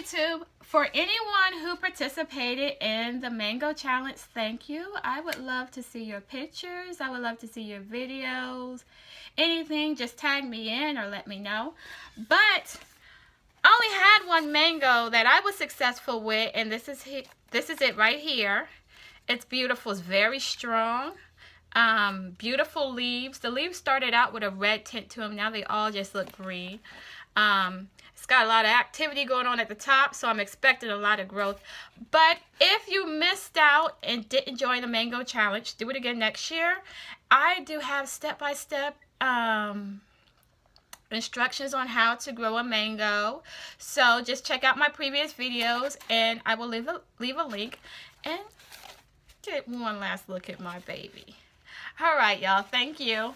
YouTube. For anyone who participated in the Mango Challenge, thank you. I would love to see your pictures. I would love to see your videos. Anything, just tag me in or let me know. But I only had one mango that I was successful with, and this is this is it right here. It's beautiful. It's very strong. Um, beautiful leaves. The leaves started out with a red tint to them. Now they all just look green. Um, it's got a lot of activity going on at the top, so I'm expecting a lot of growth. But if you missed out and didn't join the Mango Challenge, do it again next year. I do have step-by-step -step, um, instructions on how to grow a mango. So just check out my previous videos, and I will leave a, leave a link. And get one last look at my baby. All right, y'all. Thank you.